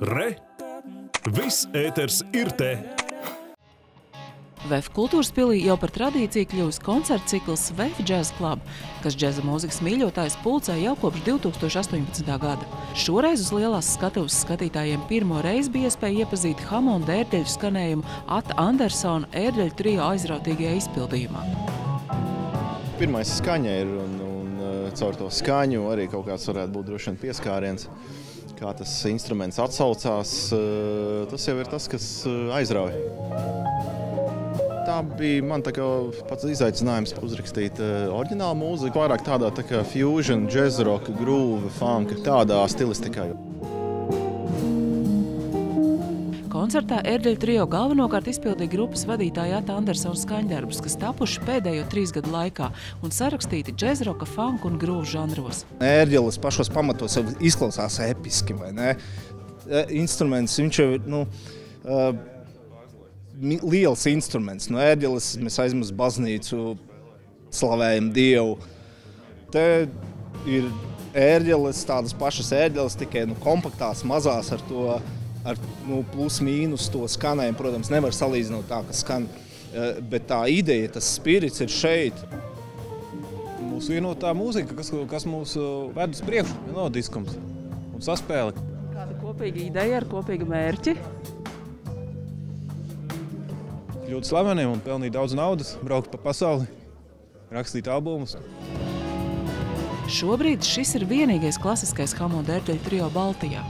Re! Viss ēters ir te! VF kultūras pilī jau par tradīciju kļuvis koncerta cikls VF Jazz Club, kas džeza mūzikas mīļotājs pulcē jau kopš 2018. gada. Šoreiz uz lielās skatuves skatītājiem pirmo reizi bija iespēja iepazīt Hamonda ērdeļu skanējumu Ata Andersona ērdeļu trio aizrautīgajā izpildījumā. Pirmais skaņa ir un, un caur to skaņu arī kaut kāds varētu būt droši vien pieskāriens. Kā tas instruments atsaucās, uh, tas jau ir tas, kas uh, aizrauja. Tā bija man tā kā pats izaicinājums uzrakstīt uh, oriģinālu mūziku, vairāk tādā tā kā fusion, jazz rock, groove, funk, tādā stilistikā. Koncertā ērdeļu trio galvenokārt izpildīja grupas vadītāja Ata Andersona skaņdarbus, kas tapuši pēdējo trīs gadu laikā un sarakstīti džezroka, funk un grūvu žanros. Ērģelis pašos pamatos izklausās episki, vai ne? E, Instruments, viņš jau ir, nu, uh, liels instruments. No ērģeles mēs aizmaz baznīcu, slavējam Dievu. Te ir ērģeles, tādas pašas ērģeles, tikai nu, kompaktās, mazās ar to, ar nu, plus mīnus to skanējumu. Protams, nevar salīdzināt tā, ka skan, eh, bet tā ideja, tas spirits ir šeit. Mūsu vienotā mūzika, kas, kas mūs uh, ved uz priekšu, vienota diskums un saspēle. Kāda kopīga ideja ar kopīgu mērķi? Kļūt slaveniem un pelnīt daudz naudas, braukt pa pasauli, rakstīt albumus. Šobrīd šis ir vienīgais klasiskais Hamonda ērdeļu trio Baltijā.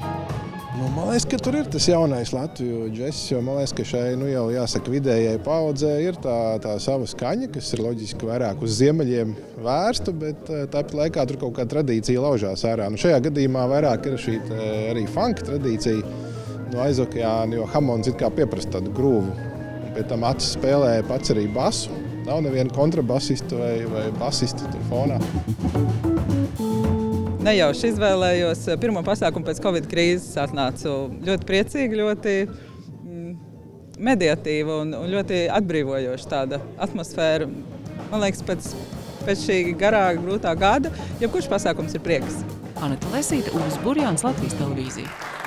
Nu, man liekas, ka tur ir tas jaunais Latvijas džeks, jo man liekas, ka šai nu, jau jāsaka, vidējai paudzē ir tā, tā sava skaņa, kas ir loģiski vairāk uz ziemeļiem vērsta, bet eh, tāpat laikā tur kaut kāda tradīcija laužās ārā. Nu, šajā gadījumā vairāk ir šī te, arī funka tradīcija no aizokeāna, jo Hamons it kā pieprasa tādu grūvu. Pēc tam acis spēlē pats arī basu. Nav neviena kontrabasistu vai, vai basistu tur fonā. Nejauši izvēlējos pirmo pasākumu pēc Covid krīzes. Atnācu ļoti priecīgi, ļoti mm, mediatīva un, un ļoti atbrīvojoša tāda atmosfēra. Man liekas, pēc, pēc šī garā, grūtā gada, jebkurš pasākums ir prieks. Anita Lesīta, Uvis Burjāns, Latvijas televīzija.